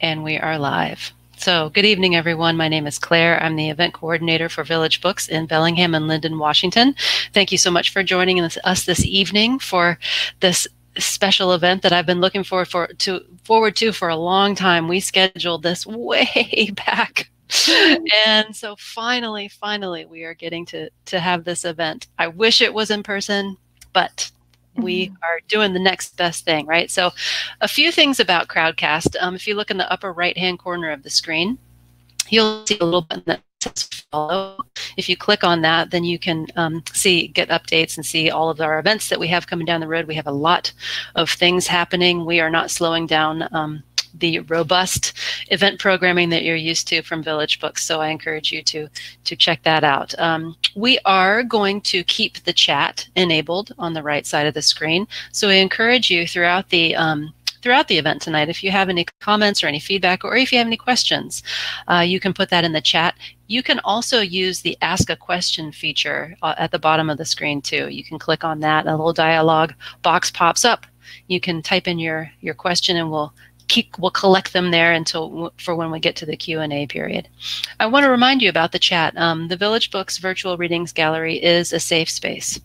And we are live. So, good evening, everyone. My name is Claire. I'm the event coordinator for Village Books in Bellingham and Lynden, Washington. Thank you so much for joining us this evening for this special event that I've been looking forward for to forward to for a long time. We scheduled this way back. and so finally, finally, we are getting to to have this event. I wish it was in person, but we mm-hmm. are doing the next best thing, right? So, a few things about Crowdcast. Um, if you look in the upper right hand corner of the screen, you'll see a little button that says follow. If you click on that, then you can um, see, get updates and see all of our events that we have coming down the road. We have a lot of things happening. We are not slowing down. Um, the robust event programming that you're used to from Village Books. So I encourage you to to check that out. Um, we are going to keep the chat enabled on the right side of the screen. So I encourage you throughout the um, throughout the event tonight. If you have any comments or any feedback, or if you have any questions, uh, you can put that in the chat. You can also use the Ask a Question feature uh, at the bottom of the screen too. You can click on that, a little dialog box pops up. You can type in your your question, and we'll keep we'll collect them there until for when we get to the q&a period. I want to remind you about the chat. Um, the village books virtual readings gallery is a safe space.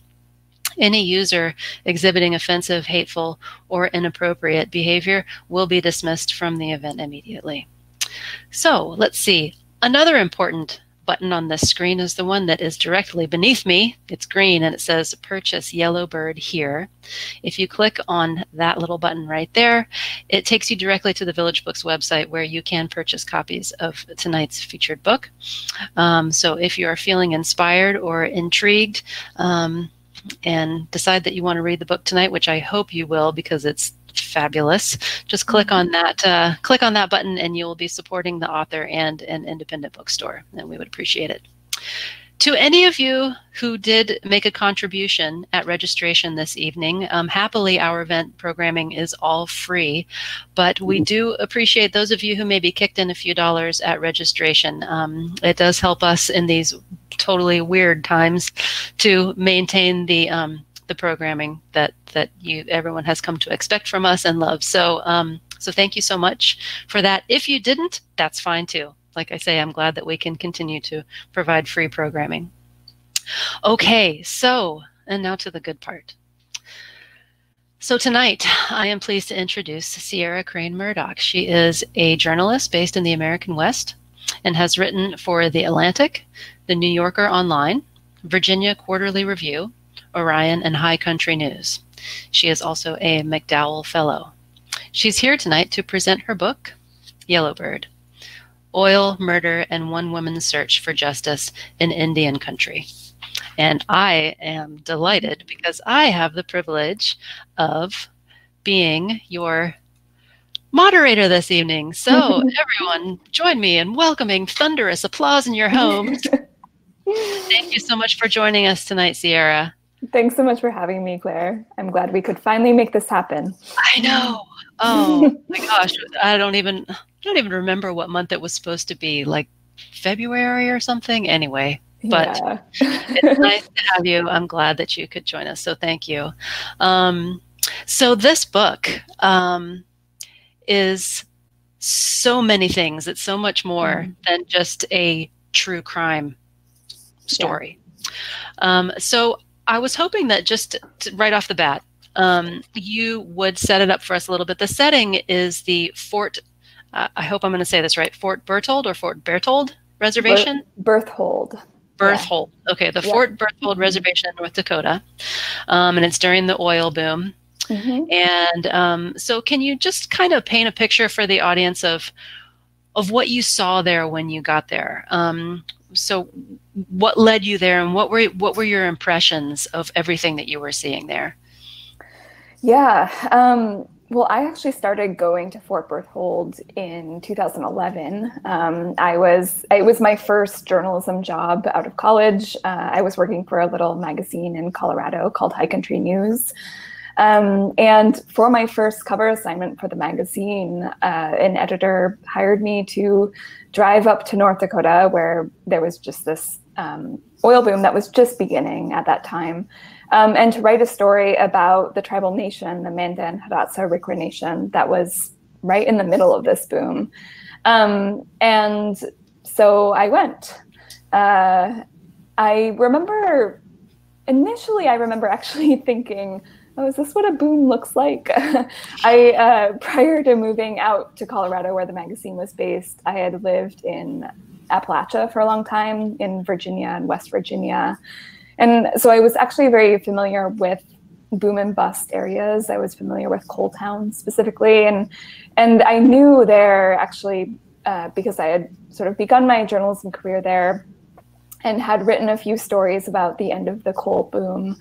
Any user exhibiting offensive hateful or inappropriate behavior will be dismissed from the event immediately. So let's see. Another important button on this screen is the one that is directly beneath me. It's green and it says purchase Yellow Bird here. If you click on that little button right there, it takes you directly to the Village Books website where you can purchase copies of tonight's featured book. Um, so if you are feeling inspired or intrigued, um, and decide that you want to read the book tonight, which I hope you will because it's fabulous. Just click mm-hmm. on that uh, click on that button, and you will be supporting the author and an independent bookstore, and we would appreciate it. To any of you who did make a contribution at registration this evening, um, happily our event programming is all free, but we mm-hmm. do appreciate those of you who maybe kicked in a few dollars at registration. Um, it does help us in these totally weird times to maintain the um, the programming that that you everyone has come to expect from us and love. So um, so thank you so much for that. If you didn't, that's fine too. Like I say, I'm glad that we can continue to provide free programming. Okay, so and now to the good part. So tonight, I am pleased to introduce Sierra Crane Murdoch. She is a journalist based in the American West and has written for The Atlantic, The New Yorker Online, Virginia Quarterly Review, Orion, and High Country News. She is also a MacDowell Fellow. She's here tonight to present her book, Yellow Bird Oil, Murder, and One Woman's Search for Justice in Indian Country. And I am delighted because I have the privilege of being your moderator this evening. So, everyone, join me in welcoming thunderous applause in your homes. Thank you so much for joining us tonight, Sierra. Thanks so much for having me, Claire. I'm glad we could finally make this happen. I know. Oh my gosh, I don't even I don't even remember what month it was supposed to be, like February or something. Anyway, but yeah. it's nice to have you. I'm glad that you could join us. So thank you. Um, so this book um, is so many things. It's so much more mm. than just a true crime story. Yeah. Um, so I was hoping that just to, right off the bat, um, you would set it up for us a little bit. The setting is the Fort, uh, I hope I'm going to say this right, Fort Berthold or Fort Berthold Reservation? Ber- Berthold. Berthold. Yeah. Okay, the yeah. Fort Berthold mm-hmm. Reservation in North Dakota. Um, and it's during the oil boom. Mm-hmm. And um, so, can you just kind of paint a picture for the audience of of what you saw there when you got there? Um, so what led you there and what were what were your impressions of everything that you were seeing there? Yeah um, well i actually started going to fort berthold in 2011 um, i was it was my first journalism job out of college. Uh, i was working for a little magazine in colorado called high country news. Um, and for my first cover assignment for the magazine, uh, an editor hired me to drive up to North Dakota, where there was just this um, oil boom that was just beginning at that time, um, and to write a story about the tribal nation, the Mandan Hidatsa Arikara Nation, that was right in the middle of this boom. Um, and so I went. Uh, I remember initially, I remember actually thinking, oh, is this what a boom looks like? I, uh, prior to moving out to Colorado, where the magazine was based, I had lived in Appalachia for a long time in Virginia and West Virginia. And so I was actually very familiar with boom and bust areas. I was familiar with coal towns specifically, and and I knew there actually uh, because I had sort of begun my journalism career there and had written a few stories about the end of the coal boom.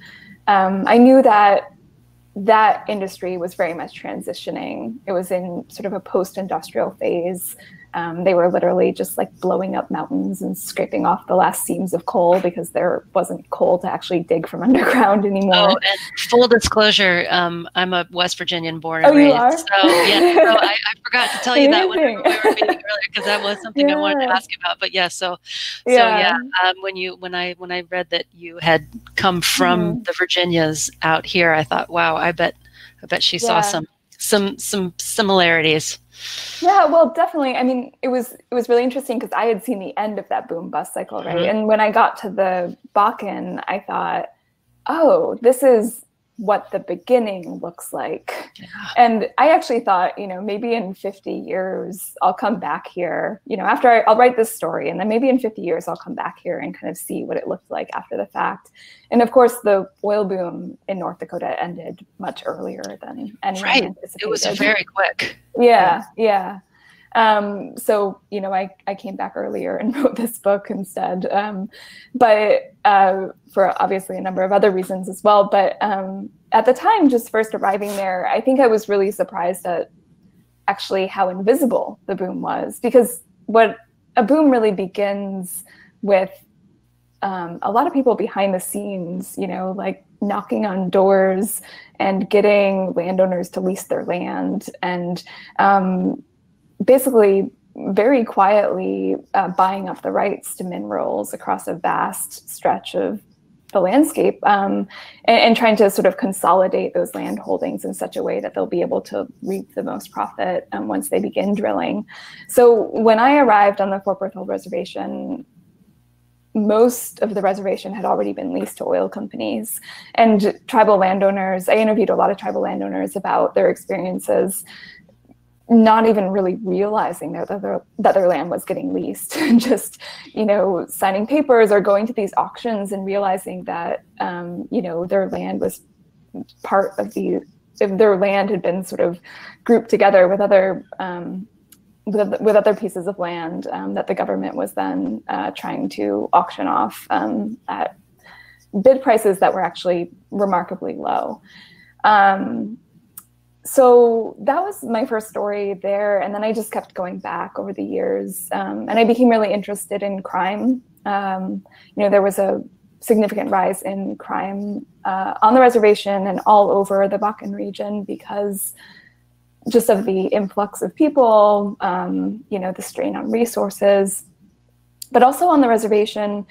Um, I knew that that industry was very much transitioning. It was in sort of a post-industrial phase um, they were literally just like blowing up mountains and scraping off the last seams of coal because there wasn't coal to actually dig from underground anymore. Oh, and full disclosure, um, I'm a West Virginian born and oh, raised. You are? So yeah, so I, I, forgot to tell you that when we were meeting earlier because that was something yeah. I wanted to ask about. But yeah, so so yeah, um, when you when I when I read that you had come from mm-hmm. the Virginias out here, I thought, wow, I bet I bet she yeah. saw some some some similarities. Yeah, well, definitely. I mean, it was it was really interesting because I had seen the end of that boom bust cycle, right? Mm-hmm. And when I got to the Bakken, I thought, oh, this is what the beginning looks like. Yeah. And I actually thought, you know, maybe in 50 years I'll come back here, you know, after I, will write this story and then maybe in 50 years I'll come back here and kind of see what it looked like after the fact. And of course the oil boom in North Dakota ended much earlier than anyone right. anticipated. It was very quick. Yeah, yeah. Um, so, you know, I, I came back earlier and wrote this book instead. Um, but uh, for obviously a number of other reasons as well. But um, at the time, just first arriving there, I think I was really surprised at actually how invisible the boom was because what a boom really begins with um, a lot of people behind the scenes, you know, like knocking on doors and getting landowners to lease their land and um, basically very quietly uh, buying up the rights to minerals across a vast stretch of the landscape um, and, and, trying to sort of consolidate those land holdings in such a way that they'll be able to reap the most profit um, once they begin drilling. So when I arrived on the Fort Berthold Reservation, most of the reservation had already been leased to oil companies and tribal landowners. I interviewed a lot of tribal landowners about their experiences not even really realizing that their, that their land was getting leased and just you know signing papers or going to these auctions and realizing that um, you know their land was part of the if their land had been sort of grouped together with other um, with, with other pieces of land um, that the government was then uh, trying to auction off um, at bid prices that were actually remarkably low. Um, so that was my first story there and then i just kept going back over the years um, and i became really interested in crime. Um, you know there was a significant rise in crime uh, on the reservation and all over the bakken region because just of the influx of people um, you know the strain on resources. But also on the reservation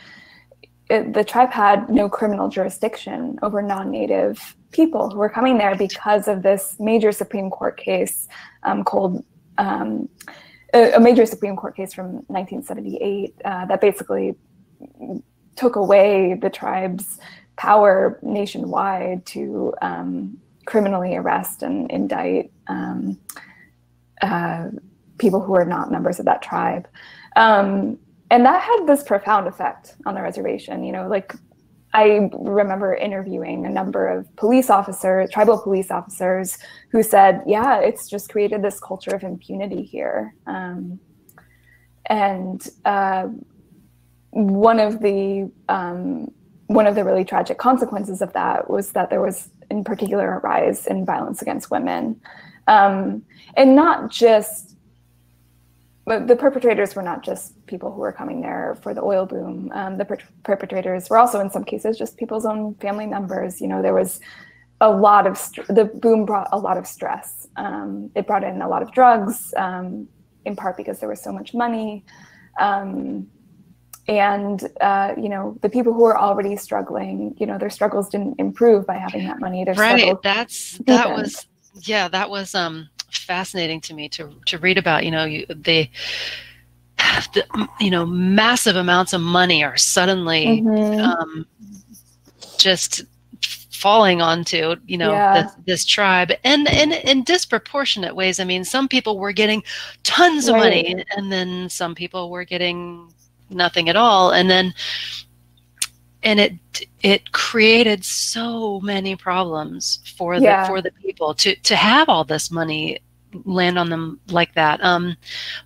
it, the tribe had no criminal jurisdiction over non-native people who were coming there because of this major Supreme Court case um, called um, a, a, major Supreme Court case from 1978 uh, that basically took away the tribe's power nationwide to um, criminally arrest and indict um, uh, people who are not members of that tribe. Um, and that had this profound effect on the reservation. You know, like I remember interviewing a number of police officers, tribal police officers, who said, "Yeah, it's just created this culture of impunity here." Um, and uh, one of the um, one of the really tragic consequences of that was that there was, in particular, a rise in violence against women, um, and not just the perpetrators were not just people who were coming there for the oil boom. Um, the per- perpetrators were also, in some cases, just people's own family members. You know, there was a lot of st- the boom brought a lot of stress. Um, it brought in a lot of drugs, um, in part because there was so much money. Um, and uh, you know the people who were already struggling, you know, their struggles didn't improve by having that money. Their right. That's that was yeah. That was um fascinating to me to to read about. You know, you, the, the you know massive amounts of money are suddenly mm-hmm. um, just falling onto you know yeah. this, this, tribe and and in disproportionate ways i mean some people were getting tons of money and then some people were getting nothing at all and then and it it created so many problems for the yeah. for the people to to have all this money land on them like that um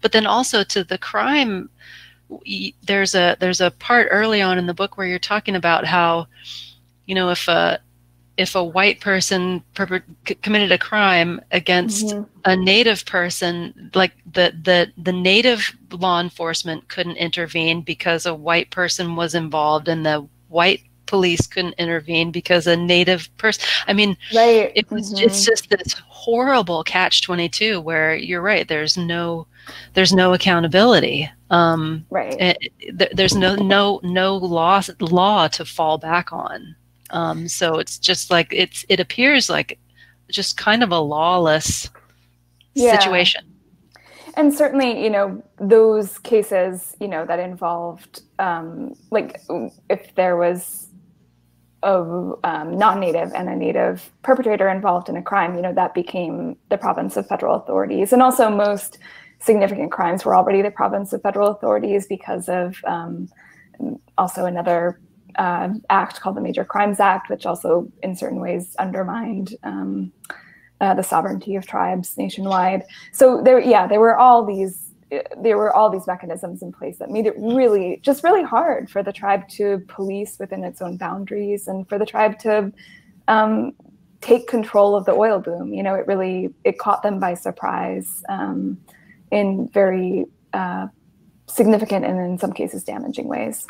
but then also to the crime there's a there's a part early on in the book where you're talking about how you know if a if a white person per- committed a crime against mm-hmm. a native person like the the the native law enforcement couldn't intervene because a white person was involved and the white police couldn't intervene because a native person i mean right it was mm-hmm. it's just this horrible catch 22 where you're right there's no there's no accountability um right it, there's no no no law law to fall back on um, so it's just like it's it appears like just kind of a lawless yeah. situation. And certainly, you know, those cases, you know, that involved um, like if there was a um, non-native and a native perpetrator involved in a crime, you know, that became the province of federal authorities. And also, most significant crimes were already the province of federal authorities because of um, also another uh, act called the Major Crimes Act, which also, in certain ways, undermined um, uh, the sovereignty of tribes nationwide. So there, yeah, there were all these there were all these mechanisms in place that made it really just really hard for the tribe to police within its own boundaries and for the tribe to um, take control of the oil boom. You know, it really it caught them by surprise um, in very uh, significant and in some cases damaging ways.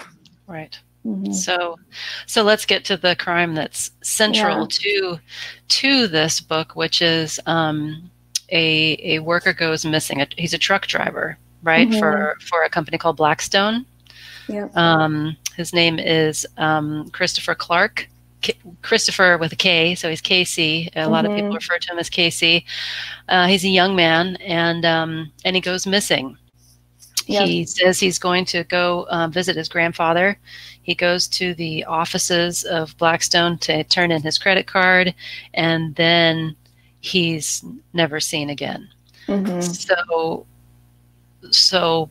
Right. Mm-hmm. So, so let's get to the crime that's central yeah. to to this book, which is um, a a worker goes missing. He's a truck driver, right, mm-hmm. for for a company called Blackstone. Yeah. Um, his name is um, Christopher Clark. K- Christopher with a K, so he's Casey. A mm-hmm. lot of people mm-hmm. refer to him as Casey. Uh, he's a young man, and um, and he goes missing. Yep. He says he's going to go uh, visit his grandfather. He goes to the offices of Blackstone to turn in his credit card, and then he's never seen again. Mm-hmm. So, so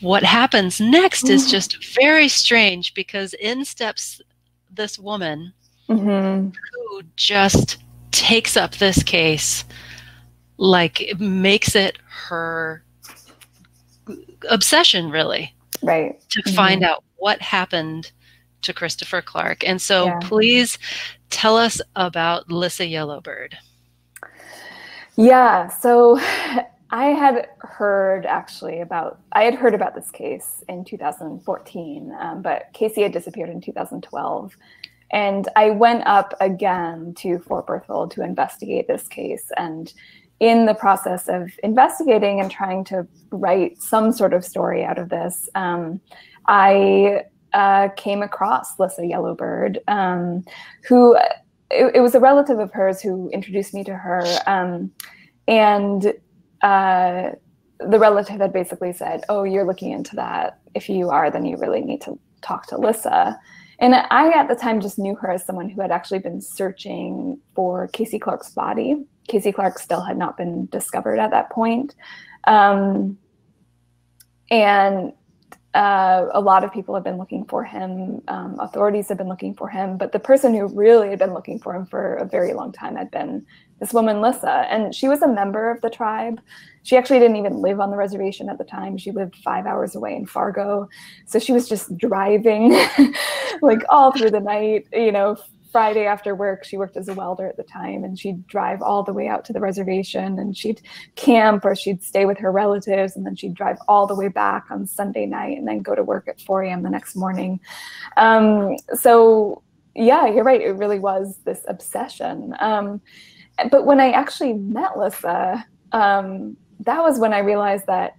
what happens next is mm-hmm. just very strange because in steps this woman mm-hmm. who just takes up this case, like makes it her obsession, really. Right. To mm-hmm. find out what happened to Christopher Clark. And so yeah. please tell us about Lissa Yellow Bird. Yeah, so I had heard actually about I had heard about this case in 2014, um, but Casey had disappeared in 2012, and I went up again to Fort Berthold to investigate this case. And in the process of investigating and trying to write some sort of story out of this, um, I uh, came across Lissa Yellow Bird, um, who it, it, was a relative of hers who introduced me to her. Um, and uh, the relative had basically said, Oh, you're looking into that. If you are, then you really need to talk to Lissa. And I, at the time, just knew her as someone who had actually been searching for Casey Clark's body. Casey Clark still had not been discovered at that point. Um, and uh, a lot of people have been looking for him. Um, authorities have been looking for him, but the person who really had been looking for him for a very long time had been this woman, Lissa, and she was a member of the tribe. She actually didn't even live on the reservation at the time. She lived five hours away in Fargo, so she was just driving like all through the night. You know, Friday after work, she worked as a welder at the time, and she'd drive all the way out to the reservation and she'd camp or she'd stay with her relatives, and then she'd drive all the way back on Sunday night and then go to work at 4 a.m. the next morning. Um, so, yeah, you're right. It really was this obsession. Um, but when I actually met Lissa, um, that was when I realized that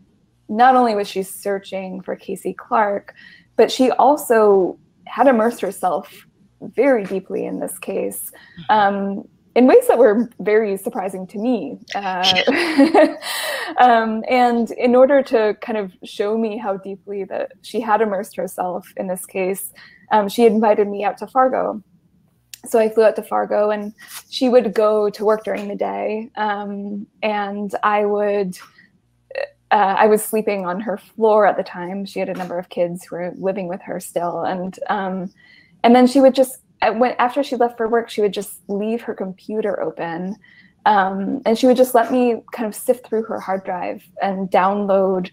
not only was she searching for Casey Clark, but she also had immersed herself very deeply in this case. Um, in ways that were very surprising to me. Uh, um, and in order to kind of show me how deeply that she had immersed herself in this case, um, she invited me out to Fargo. So I flew out to Fargo, and she would go to work during the day, um, and I would. Uh, I was sleeping on her floor at the time. She had a number of kids who were living with her still, and um, and then she would just when after she left for work, she would just leave her computer open, um, and she would just let me kind of sift through her hard drive and download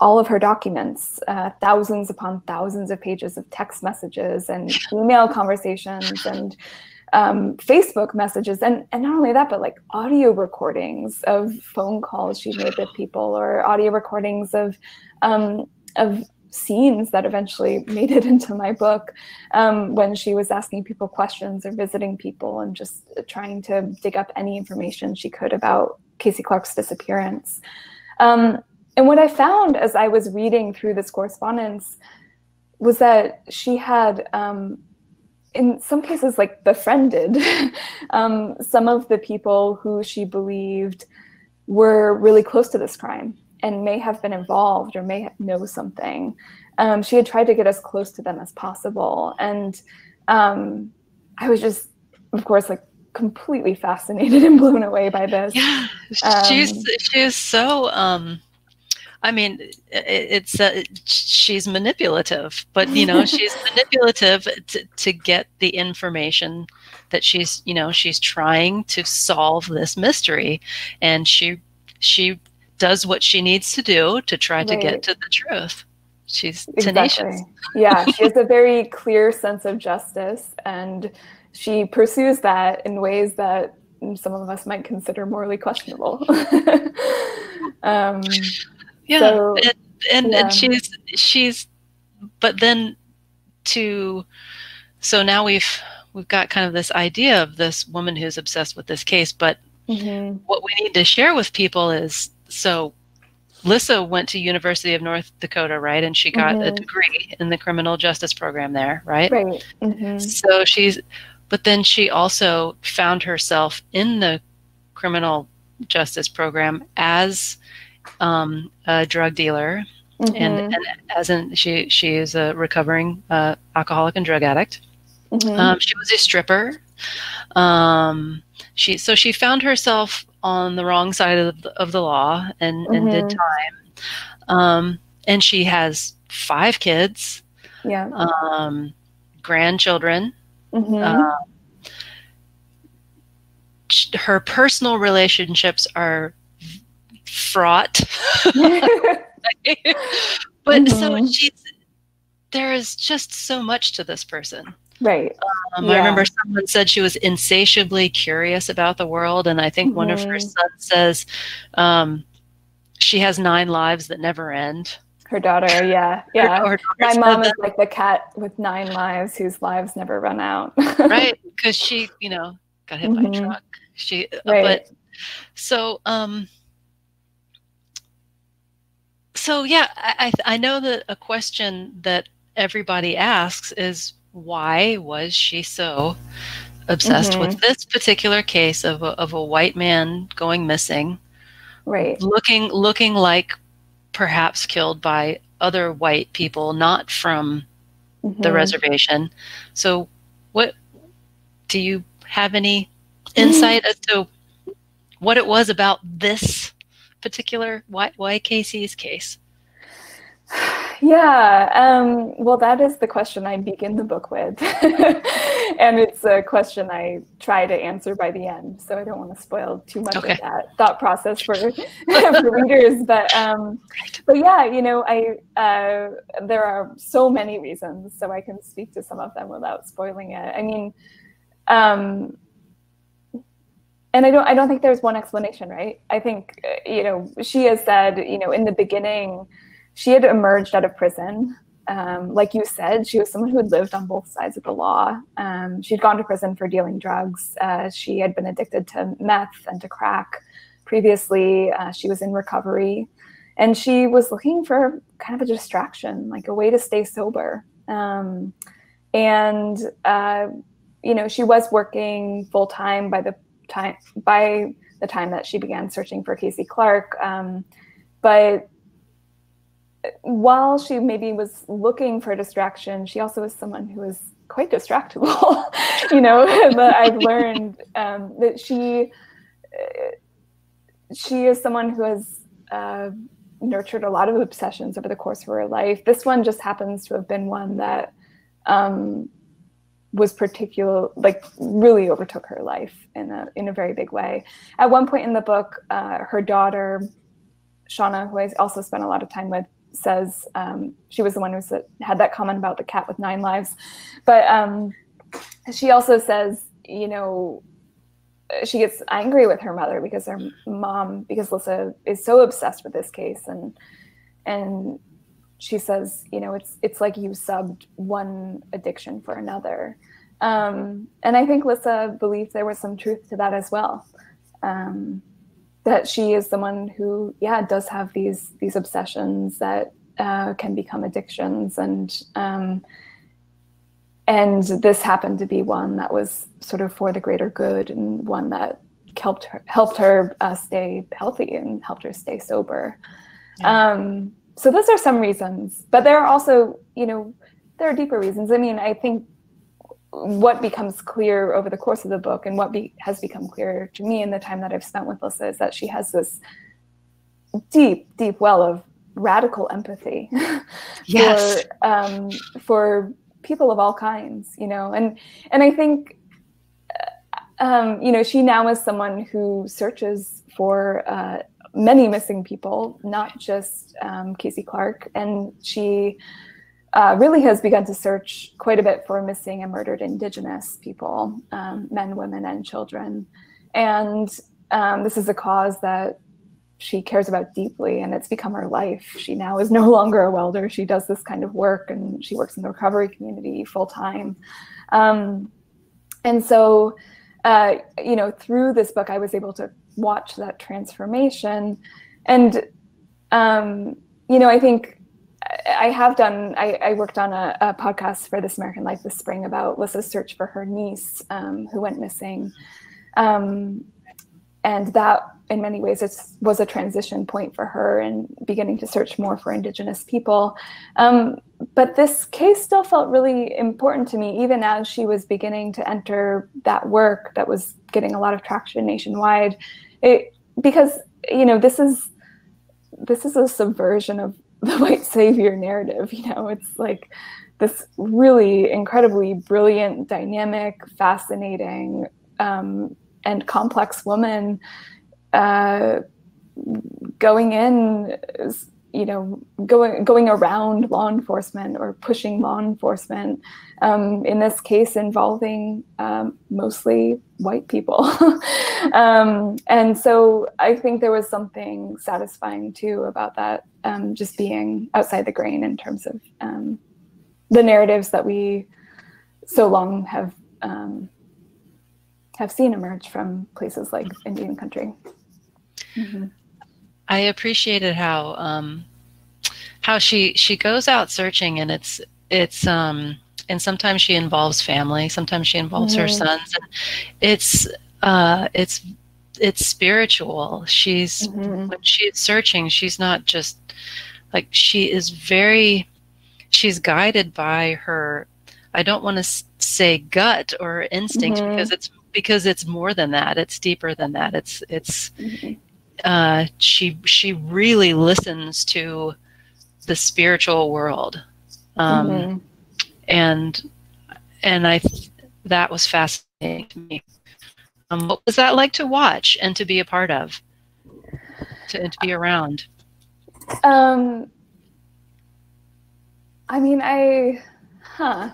all of her documents, uh, thousands upon thousands of pages of text messages and email conversations and um, Facebook messages, and and not only that, but like audio recordings of phone calls she made with people, or audio recordings of um, of scenes that eventually made it into my book um, when she was asking people questions or visiting people and just trying to dig up any information she could about Casey Clark's disappearance. Um, and what I found as I was reading through this correspondence was that she had, um, in some cases, like befriended um, some of the people who she believed were really close to this crime and may have been involved or may know something. Um, she had tried to get as close to them as possible. And um, I was just, of course, like completely fascinated and blown away by this. Yeah, she's um, she's so. Um, I mean, it, it's uh, she's manipulative, but you know, she's manipulative to, to get the information that she's you know she's trying to solve this mystery, and she she does what she needs to do to try right. to get to the truth. She's tenacious. Exactly. yeah, she has a very clear sense of justice, and she pursues that in ways that some of us might consider morally questionable. um, yeah, so, and, and, yeah. and she's she's, but then to, so now we've we've got kind of this idea of this woman who's obsessed with this case, but mm-hmm. what we need to share with people is so Lissa went to University of North Dakota, right? And she got mm-hmm. a degree in the criminal justice program there, right? Right. Mm-hmm. So she's, but then she also found herself in the criminal justice program as um, a drug dealer, mm-hmm. and, and, as in she she is a recovering uh, alcoholic and drug addict. Mm-hmm. Um, she was a stripper. Um, she so she found herself on the wrong side of the, of the law and, mm-hmm. and did mm-hmm. time. Um, and she has five kids. Yeah. Um, grandchildren. Mm-hmm. Uh, her personal relationships are fraught. but mm-hmm. so she's there is just so much to this person. Right. Um, yeah. I remember someone said she was insatiably curious about the world, and I think mm-hmm. one of her mm-hmm. sons says um, she has nine lives that never end. Her daughter, yeah, yeah. Her, her My mom is like the cat with nine lives whose lives never run out. right, because she, you know, got hit mm-hmm. by a mm-hmm. truck. She, uh, right. but so, um, so yeah, I I know that a question that everybody asks is why was she so obsessed mm-hmm. with this particular case of a, of a white man going missing right looking looking like perhaps killed by other white people not from mm-hmm. the reservation so what do you have any insight as to what it was about this particular why, why casey's case yeah, um, well, that is the question I begin the book with. and it's a question I try to answer by the end. So I don't want to spoil too much okay. of that thought process for, for readers. But, um, but yeah, you know, I uh, there are so many reasons, so I can speak to some of them without spoiling it. I mean, um, and I don't I don't think there's one explanation, right? I think uh, you know she has said you know in the beginning she had emerged out of prison. Um, like you said, she was someone who had lived on both sides of the law. Um, she'd gone to prison for dealing drugs. Uh, she had been addicted to meth and to crack previously. Uh, she was in recovery. And she was looking for kind of a distraction, like a way to stay sober. Um, and, uh, you know, she was working full time by the time by the time that she began searching for Casey Clark. Um, but while she maybe was looking for distraction, she also was someone who was quite distractible. you know, that I've learned um, that she uh, she is someone who has uh, nurtured a lot of obsessions over the course of her life. This one just happens to have been one that um, was particular, like really overtook her life in a in a very big way. At one point in the book, uh, her daughter Shauna, who I also spent a lot of time with, says um, she was the one who said, had that comment about the cat with nine lives, but um, she also says, you know, she gets angry with her mother because her mom, because Lissa is so obsessed with this case, and and she says, you know, it's it's like you subbed one addiction for another, um, and I think Lissa believed there was some truth to that as well. Um, that she is someone who, yeah, does have these these obsessions that uh, can become addictions, and um, and this happened to be one that was sort of for the greater good, and one that helped her helped her uh, stay healthy and helped her stay sober. Yeah. Um, so those are some reasons, but there are also, you know, there are deeper reasons. I mean, I think what becomes clear over the course of the book and what be, has become clear to me in the time that I've spent with Lissa is that she has this deep, deep well of radical empathy yes. for, um, for people of all kinds, you know, and, and I think, uh, um, you know, she now is someone who searches for uh, many missing people, not just um, Casey Clark, and she uh, really has begun to search quite a bit for missing and murdered Indigenous people, um, men, women, and children. And um, this is a cause that she cares about deeply, and it's become her life. She now is no longer a welder. She does this kind of work, and she works in the recovery community full time. Um, and so, uh, you know, through this book, I was able to watch that transformation. And, um, you know, I think I have done, I, I worked on a, a, podcast for This American Life this spring about Lissa's search for her niece um, who went missing. Um, and that, in many ways, was a transition point for her and beginning to search more for Indigenous people. Um, but this case still felt really important to me, even as she was beginning to enter that work that was getting a lot of traction nationwide. It, because, you know, this is this is a subversion of the white savior narrative. You know, it's like this really incredibly brilliant, dynamic, fascinating, um, and complex woman uh, going in, you know, going going around law enforcement or pushing law enforcement. Um, in this case, involving um, mostly white people, um, and so I think there was something satisfying too about that um, just being outside the grain in terms of um, the narratives that we so long have um, have seen emerge from places like Indian country. Mm-hmm. I appreciated how um, how she she goes out searching, and it's it's um, and sometimes she involves family, sometimes she involves mm-hmm. her sons, and it's uh, it's it's spiritual. She's mm-hmm. when she's searching, she's not just like she is very she's guided by her I don't want to say gut or instinct mm-hmm. because it's because it's more than that. It's deeper than that. It's it's mm-hmm. Uh, she she really listens to the spiritual world, um, mm-hmm. and and I that was fascinating to me. Um, what was that like to watch and to be a part of, to, to be around? Um, I mean, I, huh.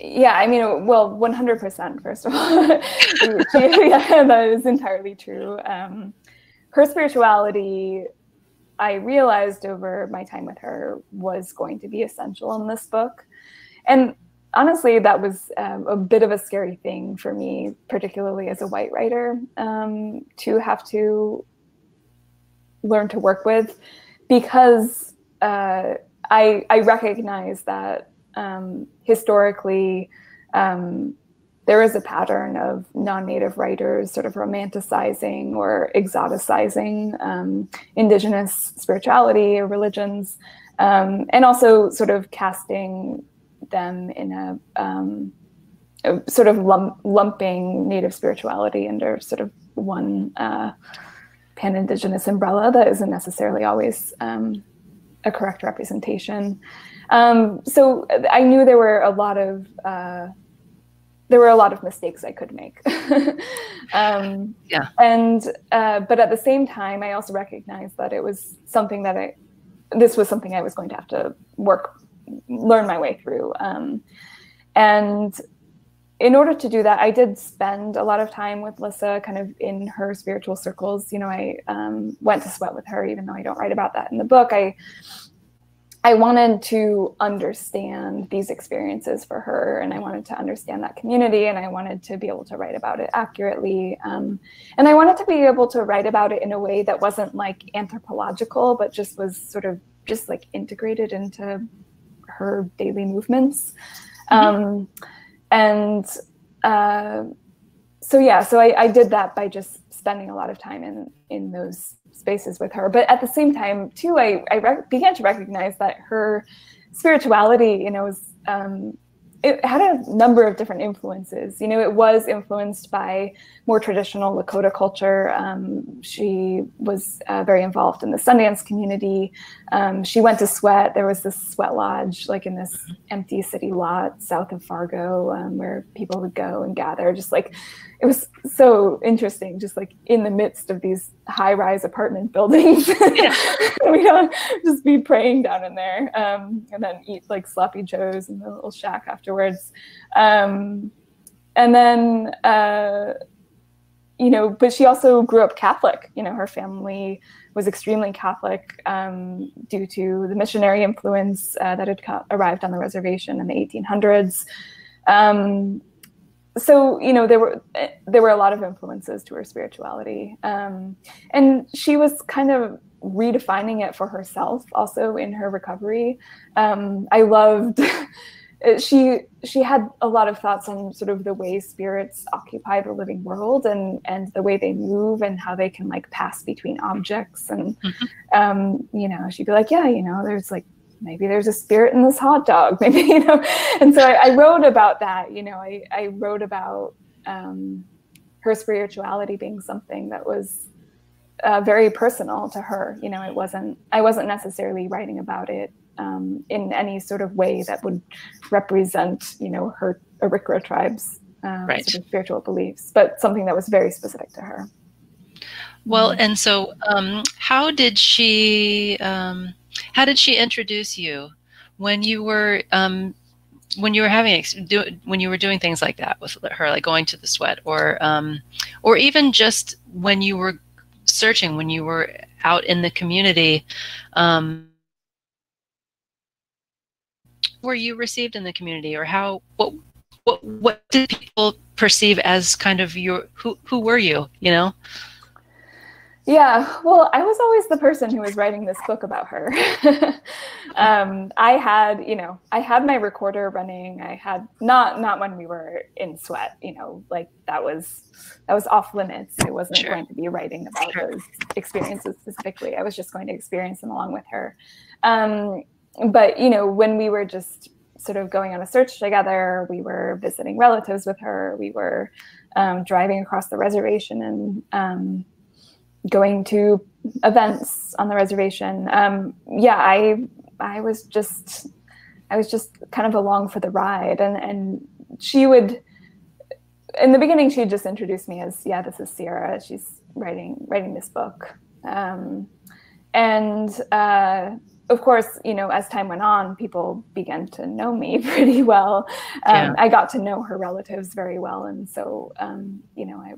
Yeah, I mean, well, 100%, first of all. yeah, that is entirely true. Um, her spirituality, I realized over my time with her, was going to be essential in this book. And honestly, that was um, a bit of a scary thing for me, particularly as a white writer, um, to have to learn to work with, because uh, I I recognize that um, historically um, there is a pattern of non-native writers sort of romanticizing or exoticizing um, indigenous spirituality or religions, um, and also sort of casting them in a, um, a sort of lump, lumping native spirituality under sort of one uh, pan-indigenous umbrella that isn't necessarily always um, a correct representation. Um, so I knew there were a lot of uh, there were a lot of mistakes I could make. um, yeah. And uh, but at the same time, I also recognized that it was something that I this was something I was going to have to work learn my way through. Um, and in order to do that, I did spend a lot of time with Lissa, kind of in her spiritual circles. You know, I um, went to sweat with her, even though I don't write about that in the book. I I wanted to understand these experiences for her, and I wanted to understand that community, and I wanted to be able to write about it accurately. Um, and I wanted to be able to write about it in a way that wasn't like anthropological, but just was sort of just like integrated into her daily movements. Mm-hmm. Um, and uh, so yeah, so I, I, did that by just spending a lot of time in in those spaces with her. But at the same time, too, I I began to recognize that her spirituality, you know, was um, it had a number of different influences. You know, it was influenced by more traditional Lakota culture. Um, she was uh, very involved in the Sundance community. Um, she went to Sweat. There was this Sweat Lodge, like in this empty city lot south of Fargo, um, where people would go and gather. Just like it was so interesting, just like in the midst of these high-rise apartment buildings. we don't just be praying down in there, um, and then eat like sloppy joes in the little shack afterwards. Um, and then. Uh, you know, but she also grew up Catholic. You know, her family was extremely Catholic um, due to the missionary influence uh, that had co- arrived on the reservation in the 1800s. Um, so you know there were there were a lot of influences to her spirituality, um, and she was kind of redefining it for herself also in her recovery. Um, I loved. she she had a lot of thoughts on sort of the way spirits occupy the living world and and the way they move and how they can like pass between objects and mm-hmm. um, you know she'd be like yeah you know there's like maybe there's a spirit in this hot dog maybe you know and so I, I wrote about that you know I, I wrote about um, her spirituality being something that was uh, very personal to her you know it wasn't i wasn't necessarily writing about it um, in any sort of way that would represent, you know, her Arikara tribe's um, right. sort of spiritual beliefs, but something that was very specific to her. Well, mm-hmm. and so um, how did she um, how did she introduce you when you were um, when you were having do, when you were doing things like that with her, like going to the sweat, or um, or even just when you were searching, when you were out in the community? Um, were you received in the community or how what what what did people perceive as kind of your who who were you you know yeah well i was always the person who was writing this book about her. Um, i had you know i had my recorder running. I had not not when we were in sweat you know like that was that was off limits. I wasn't sure. going to be writing about sure. those experiences specifically. I was just going to experience them along with her. Um, but you know when we were just sort of going on a search together we were visiting relatives with her. We were um, driving across the reservation and um, going to events on the reservation. Um, yeah i i was just i was just kind of along for the ride. And and she would in the beginning she just introduced me as yeah this is sierra. She's writing writing this book. Um, and uh, of course, you know, as time went on, people began to know me pretty well. Um, yeah. I got to know her relatives very well, and so um, you know, I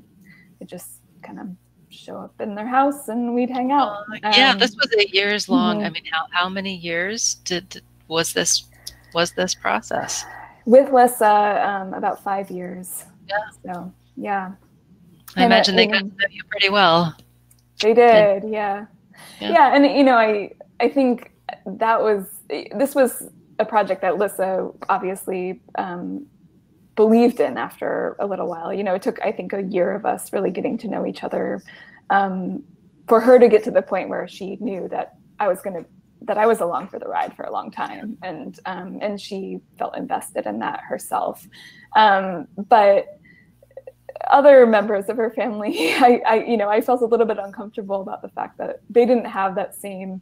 would just kind of show up in their house and we'd hang out. Uh, yeah, um, this was a years long. Mm-hmm. I mean, how how many years did was this was this process? With Lissa, um, about five years. Yeah. So yeah. I and imagine it, they got to know you pretty well. They did, yeah. yeah. Yeah, and you know, I I think that was this was a project that Lissa obviously um, believed in after a little while. You know, it took I think a year of us really getting to know each other um, for her to get to the point where she knew that I was going to that I was along for the ride for a long time, and um, and she felt invested in that herself. Um, but other members of her family, I, I, you know, I felt a little bit uncomfortable about the fact that they didn't have that same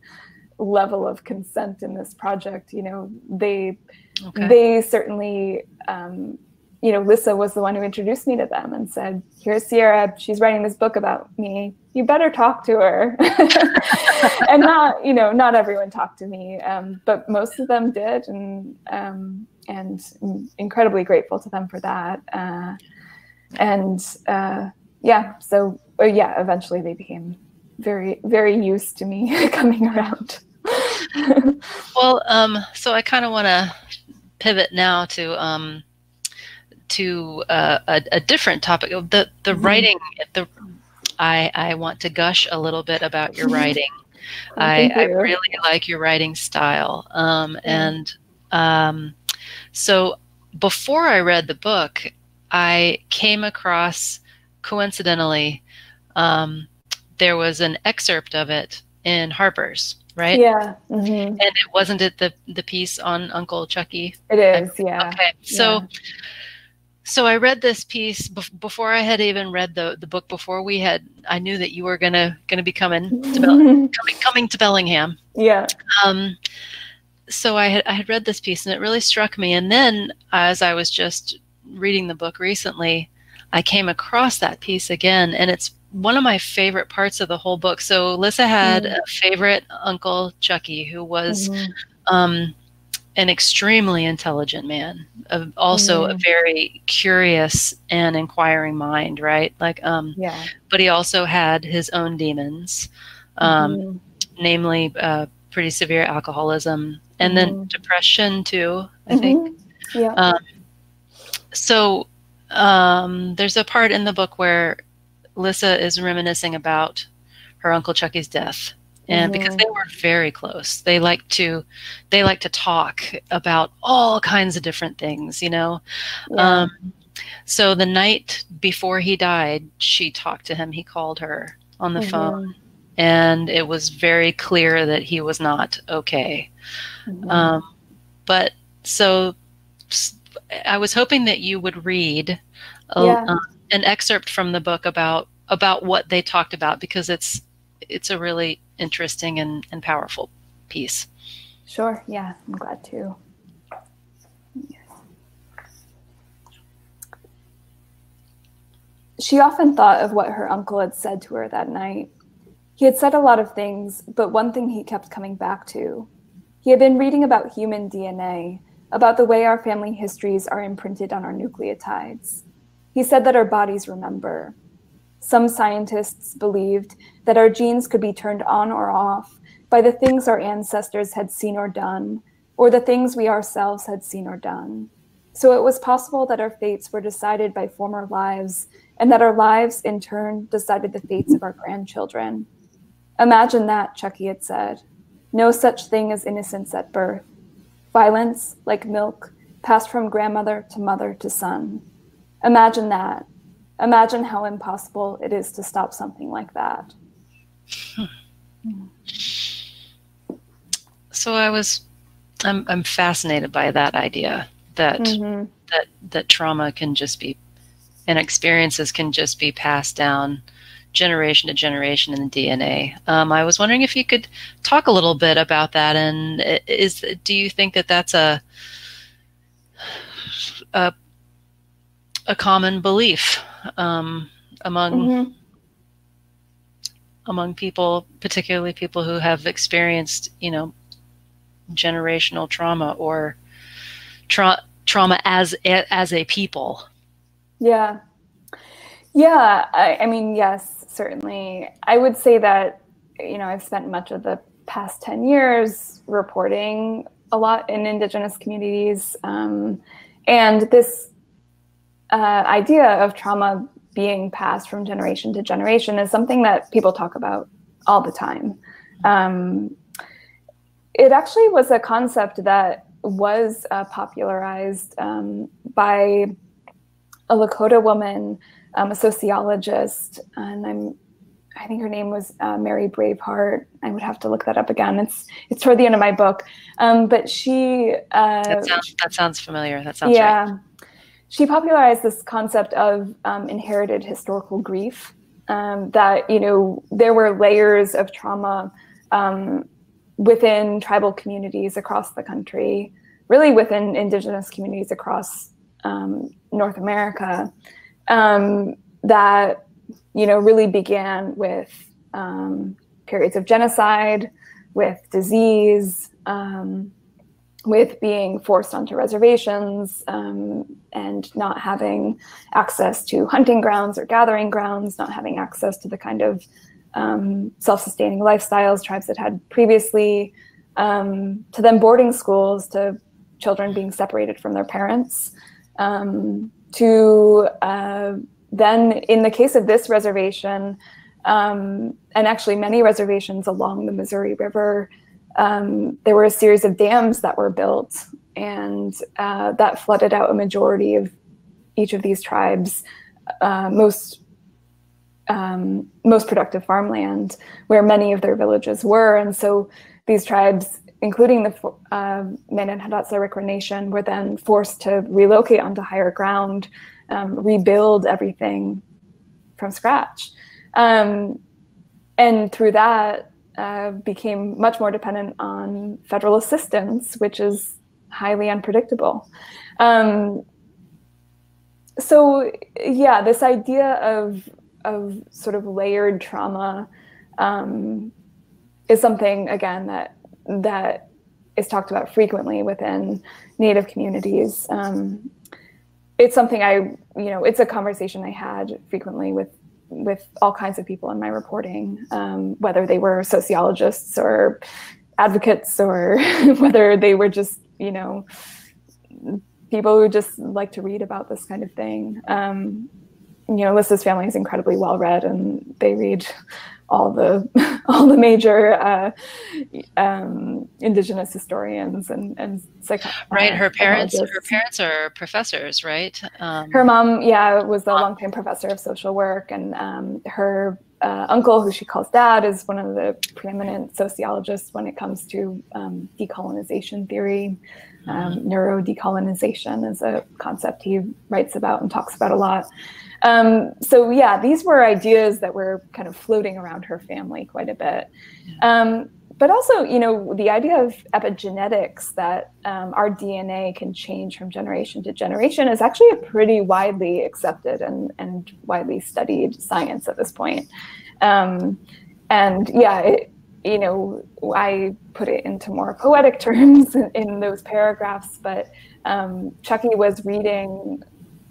level of consent in this project. You know, they okay. they certainly um, you know, Lissa was the one who introduced me to them and said, "Here's Sierra. She's writing this book about me. You better talk to her." and not, you know, not everyone talked to me, um, but most of them did, and um, and incredibly grateful to them for that. Uh, and uh, yeah, so uh, yeah, eventually they became very, very used to me coming around. well, um, so I kind of want to pivot now to um, to uh, a, a, different topic. The the mm-hmm. writing. The I I want to gush a little bit about your writing. well, I, I really like your writing style. Um, and um, so before I read the book, I came across coincidentally um, there was an excerpt of it in Harper's, right? Yeah. Mm-hmm. And it wasn't it the the piece on Uncle Chucky? It is, yeah. Okay, so. Yeah so I read this piece before I had even read the, the book. Before we had, I knew that you were gonna gonna be coming to Bell- coming coming to Bellingham. Yeah. Um, so I had I had read this piece and it really struck me. And then as I was just reading the book recently, I came across that piece again, and it's one of my favorite parts of the whole book. So Lissa had mm. a favorite uncle Chucky who was. Mm-hmm. Um, an extremely intelligent man, also mm. a very curious and inquiring mind, right? Like, um, yeah. But he also had his own demons, um, mm-hmm. namely uh, pretty severe alcoholism and mm-hmm. then depression too. I mm-hmm. think. Yeah. Um, so um, there's a part in the book where Lissa is reminiscing about her uncle Chucky's death and mm-hmm. because they were very close they like to they like to talk about all kinds of different things you know yeah. um, so the night before he died she talked to him he called her on the mm-hmm. phone and it was very clear that he was not okay mm-hmm. um, but so i was hoping that you would read a, yeah. uh, an excerpt from the book about about what they talked about because it's it's a really interesting and, and powerful piece. Sure. Yeah, I'm glad to. She often thought of what her uncle had said to her that night. He had said a lot of things, but one thing he kept coming back to. He had been reading about human DNA, about the way our family histories are imprinted on our nucleotides. He said that our bodies remember, some scientists believed that our genes could be turned on or off by the things our ancestors had seen or done, or the things we ourselves had seen or done. So it was possible that our fates were decided by former lives, and that our lives, in turn, decided the fates of our grandchildren. Imagine that, Chucky had said. No such thing as innocence at birth. Violence, like milk, passed from grandmother to mother to son. Imagine that, imagine how impossible it is to stop something like that. So I was, I'm, I'm fascinated by that idea that mm-hmm. that that trauma can just be, and experiences can just be passed down generation to generation in the DNA. Um, I was wondering if you could talk a little bit about that, and is do you think that that's a a, a common belief um, among mm-hmm. Among people, particularly people who have experienced, you know, generational trauma or tra- trauma as as a people. Yeah, yeah. I, I mean, yes, certainly. I would say that you know I've spent much of the past ten years reporting a lot in Indigenous communities, um, and this uh, idea of trauma being passed from generation to generation is something that people talk about all the time. Um, it actually was a concept that was uh, popularized um, by a Lakota woman, um, a sociologist, and I'm I think her name was uh, Mary Braveheart. I would have to look that up again. It's it's toward the end of my book. Um, but she uh, that, sounds, that sounds familiar. That sounds yeah. Right. She popularized this concept of um, inherited historical grief. Um, that you know there were layers of trauma um, within tribal communities across the country, really within indigenous communities across um, North America, um, that you know, really began with um, periods of genocide, with disease, with being forced onto reservations um, and not having access to hunting grounds or gathering grounds, not having access to the kind of um, self-sustaining lifestyles tribes had had previously, um, to then boarding schools, to children being separated from their parents, um, to uh, then in the case of this reservation, um, and actually many reservations along the Missouri River, um, there were a series of dams that were built and uh, that flooded out a majority of each of these tribes, uh, most um, most productive farmland where many of their villages were. And so these tribes, including the uh, Mandan-Hidatsa Nation, were then forced to relocate onto higher ground um, rebuild everything from scratch. Um, and through that, uh, became much more dependent on federal assistance, which is highly unpredictable. Um, so, yeah, this idea of of sort of layered trauma um, is something again that that is talked about frequently within Native communities. Um, it's something I, you know, it's a conversation I had frequently with with all kinds of people in my reporting, um, whether they were sociologists or advocates or whether they were just, you know, people who just like to read about this kind of thing. Um, you know, Lissa's family is incredibly well read and they read all the all the major uh, um, indigenous historians and and psych- right. Her parents, her parents are professors, right? Um, her mom, yeah, was a longtime professor of social work, and um, her uh, uncle, who she calls dad, is one of the preeminent sociologists when it comes to um, decolonization theory. Um, mm-hmm. neuro decolonization is a concept he writes about and talks about a lot. Um, so yeah, these were ideas that were kind of floating around her family quite a bit. Um, but also, you know, the idea of epigenetics that um, our DNA can change from generation to generation is actually a pretty widely accepted and, and widely studied science at this point. Um, and yeah, it, you know, I put it into more poetic terms in, in those paragraphs, but um, Chucky was reading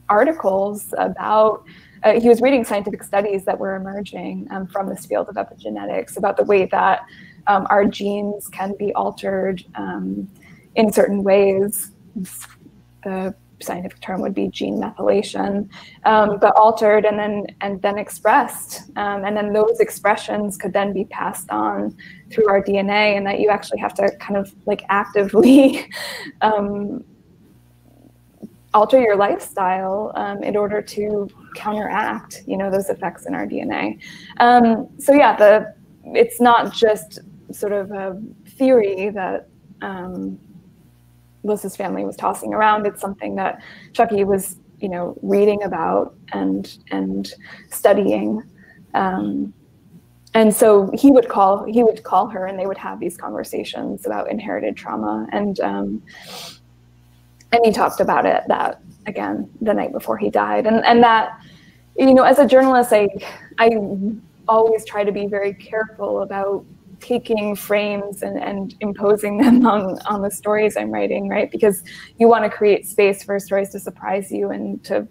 articles about uh, he was reading scientific studies that were emerging um, from this field of epigenetics about the way that um, our genes can be altered um, in certain ways. The scientific term would be gene methylation, um, but altered and then and then expressed, um, and then those expressions could then be passed on through our DNA, and that you actually have to kind of like actively um, alter your lifestyle um, in order to counteract you know those effects in our dna um, so yeah the it's not just sort of a theory that um, Lissa's family was tossing around. It's something that chucky was you know reading about and and studying. Um, and so he would call he would call her and they would have these conversations about inherited trauma. And um, and he talked about it that again the night before he died. And and that you know as a journalist i i always try to be very careful about taking frames and, and imposing them on on the stories i'm writing right because you want to create space for stories to surprise you and to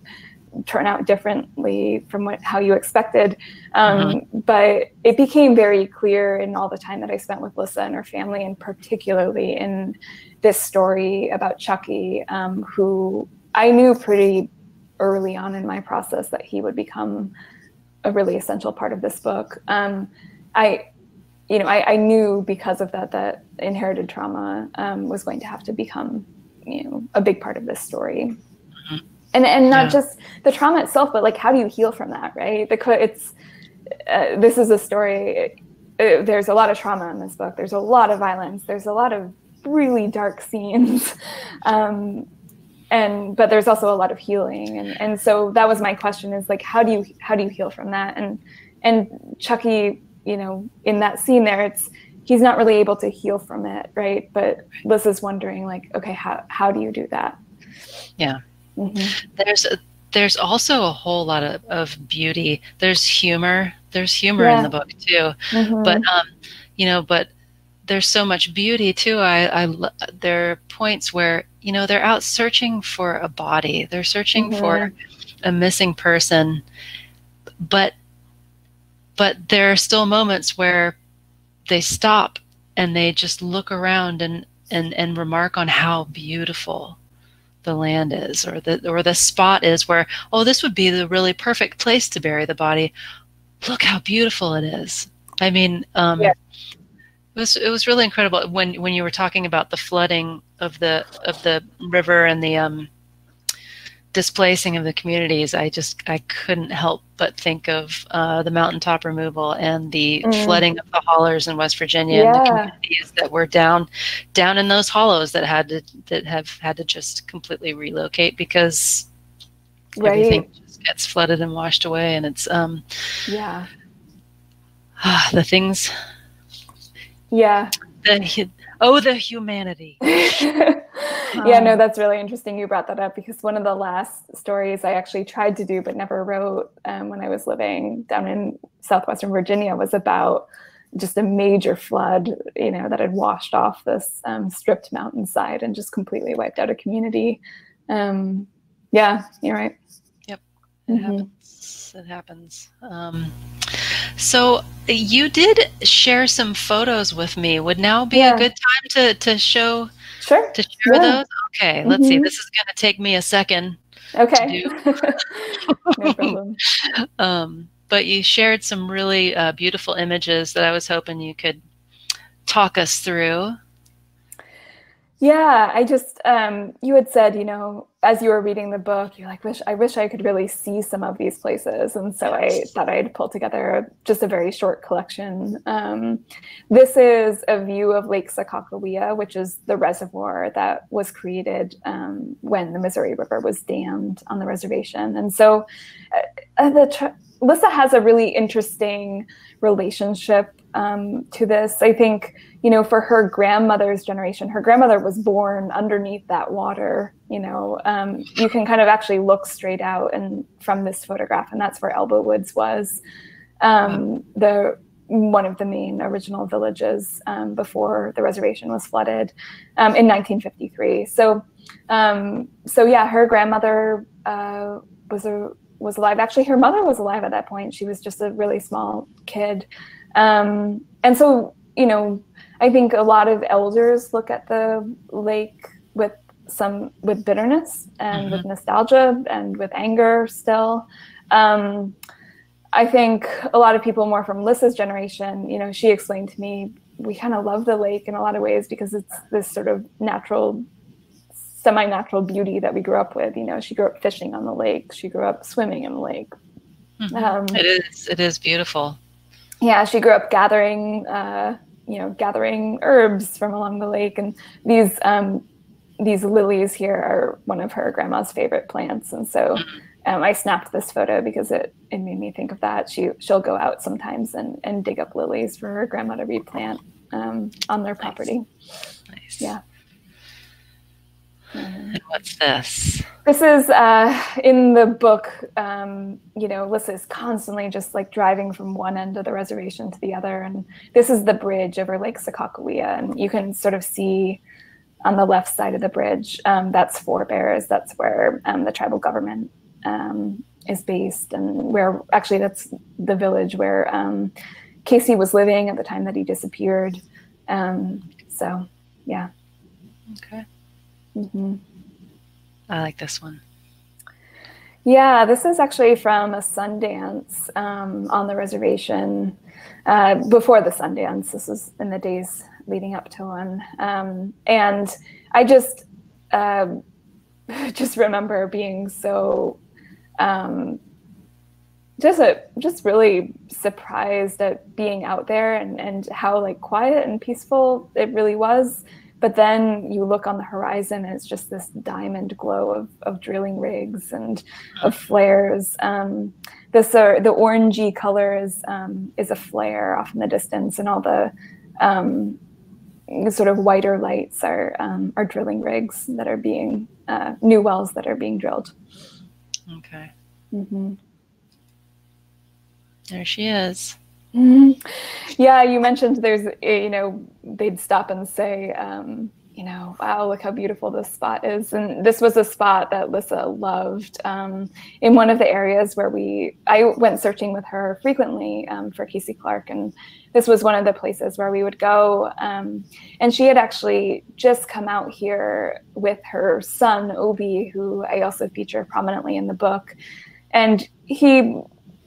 turn out differently from what how you expected um, mm-hmm. but it became very clear in all the time that i spent with lissa and her family and particularly in this story about Chucky, um, who I knew pretty early on in my process that he would become a really essential part of this book. Um, I, you know, I, I, knew because of that that inherited trauma um, was going to have to become, you know, a big part of this story. and and not Yeah. just the trauma itself, but like how do you heal from that, right? Because it's uh, this is a story. Uh, there's a lot of trauma in this book. There's a lot of violence. There's a lot of really dark scenes, um, and but there's also a lot of healing. And and so that was my question: is like how do you how do you heal from that? And and Chucky, you know, in that scene there, it's he's not really able to heal from it, right? But Liz is wondering, like, okay, how how do you do that? Yeah. Mhm. There's a, there's also a whole lot of, of beauty. There's humor. There's humor Yeah. in the book too. Mhm. But um, you know, but there's so much beauty too. I, I there are points where you know they're out searching for a body. They're searching for a missing person, but but there are still moments where they stop and they just look around and and and remark on how beautiful the land is or the or the spot is where oh this would be the really perfect place to bury the body. Look how beautiful it is. I mean um Yeah. it was it was really incredible. When when you were talking about the flooding of the of the river and the um displacing of the communities i just i couldn't help but think of uh, the mountaintop removal and the Mm. flooding of the hollers in west virginia and the communities that were down down in those hollows that had to that have had to just completely relocate because everything just gets flooded and washed away and it's um Yeah. the things Yeah. the oh the humanity yeah, no, that's really interesting. You brought that up because one of the last stories I actually tried to do but never wrote um, when I was living down in southwestern Virginia was about just a major flood, you know, that had washed off this um, stripped mountainside and just completely wiped out a community. Um, yeah, you're right. Yep. It Mhm. happens it happens um so you did share some photos with me would now be Yeah. a good time to to show Sure. to share Yeah. those okay let's see Mhm. this is going to take me a second Okay. no problem. um, but you shared some really uh, beautiful images that I was hoping you could talk us through. Yeah, I just um, you had said, you know, as you were reading the book, you're like, wish I wish I could really see some of these places, and so I thought I'd pull together just a very short collection. Um, this is a view of Lake Sakakawea, which is the reservoir that was created um, when the Missouri River was dammed on the reservation, and so uh, uh, the tr- Lissa has a really interesting relationship um, to this. I think you know, for her grandmother's generation, her grandmother was born underneath that water. You know, um, you can kind of actually look straight out and from this photograph, and that's where Elbow Woods was, um, the one of the main original villages um, before the reservation was flooded um, in 1953. So, um, so yeah, her grandmother uh, was a was alive. Actually, her mother was alive at that point. She was just a really small kid, um, and so you know I think a lot of elders look at the lake with some with bitterness and with nostalgia and with anger still. Um, I think a lot of people more from Lissa's generation, you know, she explained to me we kind of love the lake in a lot of ways because it's this sort of natural, semi-natural beauty that we grew up with. You know, she grew up fishing on the lake, she grew up swimming in the lake. Mhm. Um, it is. It is beautiful. Yeah, she grew up gathering, uh, you know, gathering herbs from along the lake, and these um, these lilies here are one of her grandma's favorite plants, and so um, I snapped this photo because it it made me think of that. She she'll go out sometimes and and dig up lilies for her grandma to replant um, on their property. Nice. Yeah. And what's this? This is uh, in the book. Um, you know, Lissa is constantly just like driving from one end of the reservation to the other, and this is the bridge over Lake Sakakawea, and you can sort of see on the left side of the bridge. Um, that's Four Bears. That's where um, the tribal government um, is based, and where actually that's the village where um, KC was living at the time that he disappeared. Um, so, yeah. Okay. Hmm I like this one. Yeah, this is actually from a Sundance um, on the reservation uh, before the Sundance. This was in the days leading up to one. Um, and I just, uh, just remember being so um, just a just really surprised at being out there and and how like quiet and peaceful it really was but then you look on the horizon and it's just this diamond glow of, of drilling rigs and of flares um, this uh, the orangey color is um, is a flare off in the distance and all the um, sort of whiter lights are um, are drilling rigs that are being uh, new wells that are being drilled okay mm-hmm. There she is. Mm-hmm. Yeah, you mentioned there's, eh, you know, they'd stop and say, um, you know, wow, look how beautiful this spot is. And this was a spot that Lissa loved um, in one of the areas where we, I went searching with her frequently um, for KC Clark. And this was one of the places where we would go. Um, and she had actually just come out here with her son, Obi, who I also feature prominently in the book. And he,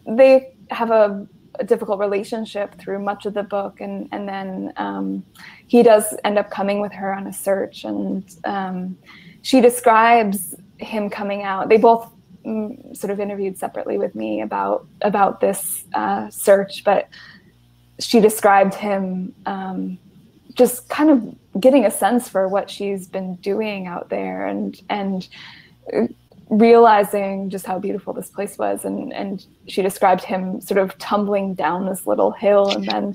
they have a, a, difficult relationship through much of the book, and and then um, he does end up coming with her on a search, and um, she describes him coming out. They both mm, sort of interviewed separately with me about about this uh, search, but she described him um, just kind of getting a sense for what she's been doing out there, and and realizing just how beautiful this place was and and she described him sort of tumbling down this little hill and then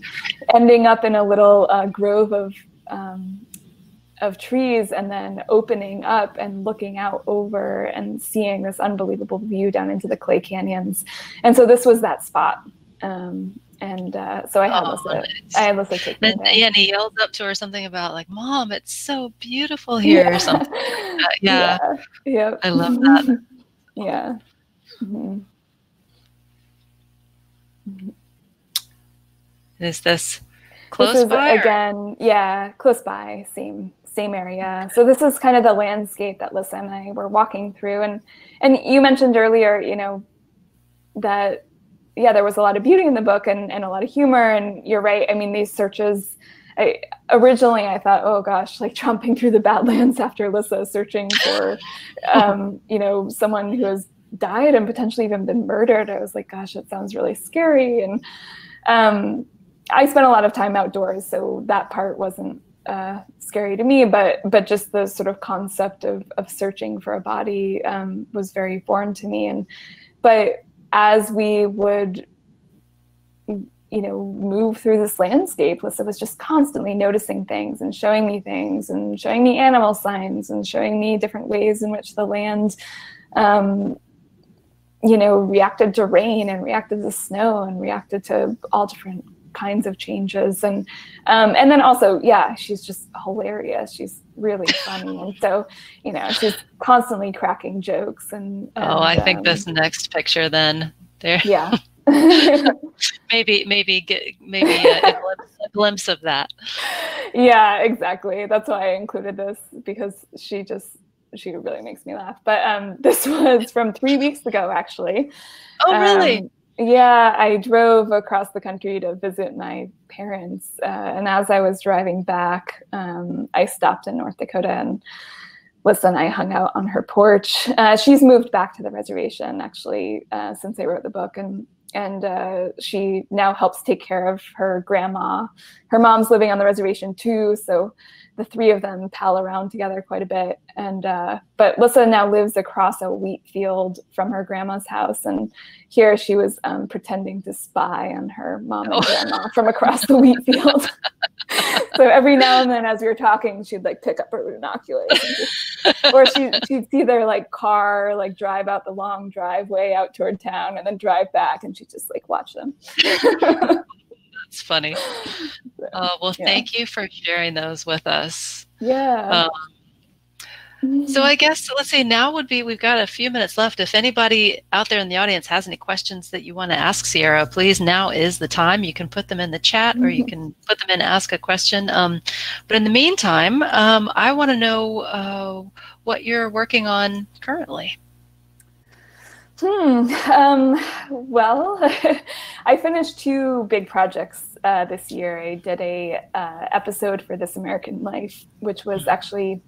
ending up in a little uh, grove of um, of trees and then opening up and looking out over and seeing this unbelievable view down into the clay canyons. And so this was that spot um, and uh, so I had oh, I had Lissa take me there. Yeah, and he yelled up to her something about like, "Mom, it's so beautiful here," yeah. or something. Yeah, yeah, yeah. I love that. yeah. Mm-hmm. Is this close this is, by? Again, yeah, close by, same same area. So this is kind of the landscape that Lissa and I were walking through, and and you mentioned earlier, you know, that yeah, there was a lot of beauty in the book and, and a lot of humor. And you're right. I mean, these searches, I, originally I thought, oh gosh, like tromping through the Badlands after Lissa searching for, um, you know, someone who has died and potentially even been murdered. I was like, gosh, it sounds really scary. And um, I spent a lot of time outdoors, so that part wasn't uh, scary to me. But but just the sort of concept of of searching for a body um, was very foreign to me. And but as we would you know move through this landscape Lissa was just constantly noticing things and showing me things and showing me animal signs and showing me different ways in which the land um, you know reacted to rain and reacted to snow and reacted to all different kinds of changes. And um, and then also yeah she's just hilarious. She's really funny. And so you know she's constantly cracking jokes and, and oh i think um, this next picture then there. Yeah. Maybe maybe get maybe a, a, glimpse, a glimpse of that. Yeah exactly. That's why i included this because she just she really makes me laugh. But um this was from three weeks ago actually. Oh really? Um, yeah, I drove across the country to visit my parents. Uh, and as I was driving back, um, I stopped in North Dakota and Lissa and I hung out on her porch. Uh, she's moved back to the reservation actually uh, since I wrote the book. And and uh, she now helps take care of her grandma. Her mom's living on the reservation too, so the three of them pal around together quite a bit. And uh, but Lissa now lives across a wheat field from her grandma's house, and here she was um, pretending to spy on her mom and oh. grandma from across the wheat field. so every now and then, as we were talking, she'd like pick up her binoculars, just, or she she'd see their like car like drive out the long driveway out toward town, and then drive back, and she'd just like watch them. That's funny. Uh, well, yeah. thank you for sharing those with us. Yeah. Um, so I guess let's see. Now would be we've got a few minutes left. If anybody out there in the audience has any questions that you want to ask Sierra, please now is the time. You can put them in the chat, or you mm-hmm. can put them in ask a question. Um, but in the meantime, um, I want to know uh, what you're working on currently. Hmm. Um, well, I finished two big projects uh, this year. I did a uh, episode for This American Life, which was actually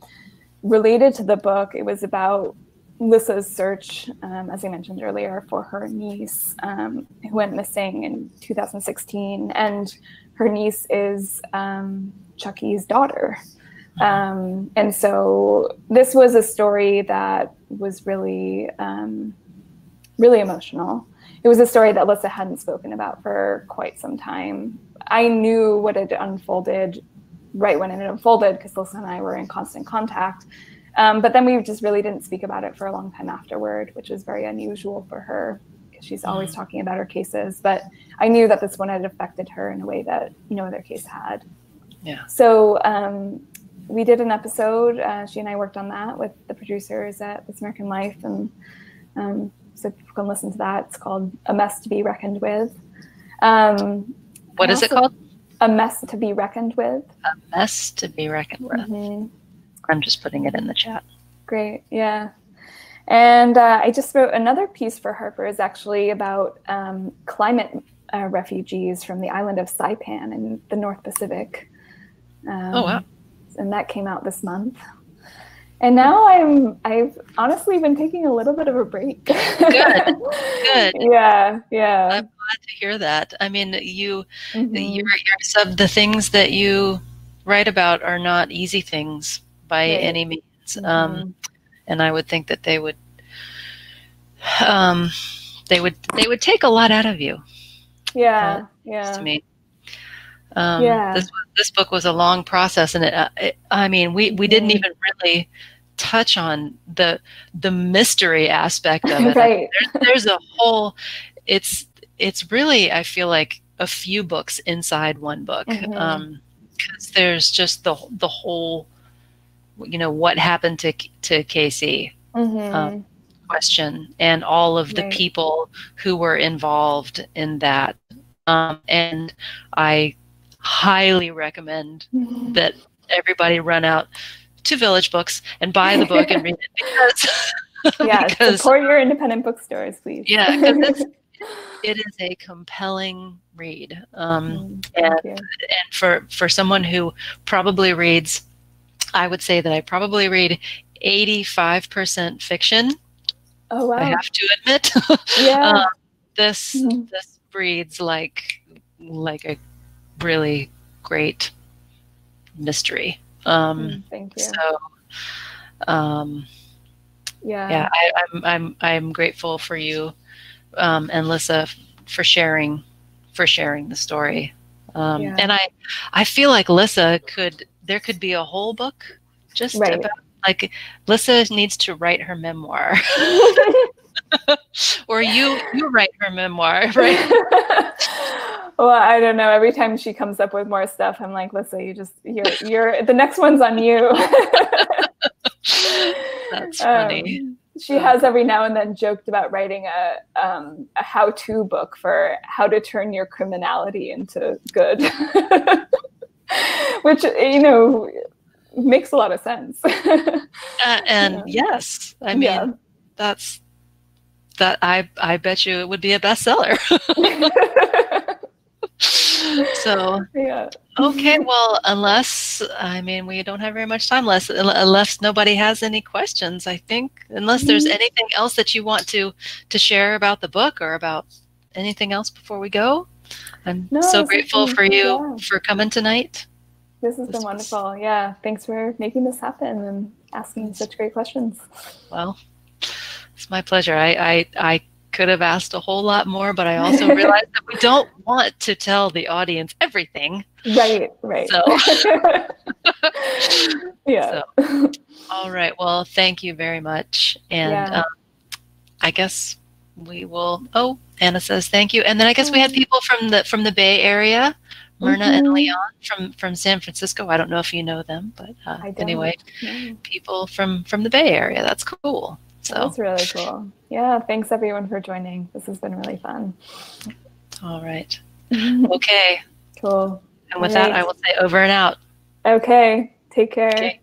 related to the book. It was about Lissa's search, um, as I mentioned earlier, for her niece um, who went missing in 2016. And her niece is um, Chucky's daughter. Um, and so this was a story that was really, um, really emotional. It was a story that Lissa hadn't spoken about for quite some time. I knew what had unfolded right when it unfolded because Lissa and I were in constant contact. Um, but then we just really didn't speak about it for a long time afterward, which was very unusual for her because she's always mm-hmm. talking about her cases. But I knew that this one had affected her in a way that no other case had. Yeah. So um, we did an episode. Uh, she and I worked on that with the producers at This American Life, and um, so people can listen to that. It's called A Mess to Be Reckoned With. Um, what is it called? A Mess to Be Reckoned With. A Mess to Be Reckoned With. Mm-hmm. I'm just putting it in the chat. Great, yeah. And uh, I just wrote another piece for Harper's actually about um, climate uh, refugees from the island of Saipan in the North Pacific. Um, oh wow! And that came out this month. And now I'm I've honestly been taking a little bit of a break. Good. Good. Yeah, yeah. I'm glad to hear that. I mean, you mm-hmm. sub the things that you write about are not easy things by right. any means. Mm-hmm. Um, and I would think that they would um, they would they would take a lot out of you. Yeah, uh, yeah. To me, um, yeah. This this book was a long process, and it, uh, it I mean, we we didn't even really touch on the the mystery aspect of it. right. There's, there's a whole. It's it's really I feel like a few books inside one book. Mm-hmm. Um, because there's just the the whole you know what happened to to KC mm-hmm. um, question and all of the right. people who were involved in that um, and I highly recommend that everybody run out to Village Books and buy the book and read it because yeah because, support your independent bookstores please yeah because it is a compelling read um, mm, and, and for for someone who probably reads I would say that I probably read 85% fiction. Oh wow! I have to admit. Yeah. um, this mm-hmm. this breeds like like a really great mystery. Um, mm, Thank you. So, um, yeah, yeah, I, am I'm, I'm I'm grateful for you um, and Lissa for sharing for sharing the story. Um, yeah. And I I feel like Lissa could there could be a whole book just right. about like Lissa needs to write her memoir. or you you write her memoir, right? well, I don't know. Every time she comes up with more stuff, I'm like, Lissa, you just you're you're the next one's on you. That's funny. Um, she has every now and then joked about writing a um, a how-to book for how to turn your criminality into good. which you know makes a lot of sense. uh, and yeah. yes, I mean yeah. that's that. I I bet you it would be a bestseller. so yeah. Okay, well, unless I mean we don't have very much time left, unless nobody has any questions, I think. Unless there's mm-hmm. anything else that you want to to share about the book or about anything else before we go. I'm no, so grateful for you yeah. for coming tonight. This has this been wonderful. Was... Yeah. Thanks for making this happen and asking such great questions. Well, it's my pleasure. I, I, I could have asked a whole lot more, but I also realized that we don't want to tell the audience everything. Right, right. So, yeah. So, all right. Well, thank you very much. And yeah. um, I guess we will. Oh, Anna says thank you. And then I guess we had people from the from the Bay Area. Myrna mm-hmm. and Leon from from San Francisco. I don't know if you know them, but uh, anyway, people from from the Bay Area. That's cool. So that's really cool. Yeah, thanks everyone for joining. This has been really fun. All right. okay. Cool. And with that, I will say over and out. Okay. Take care. Okay.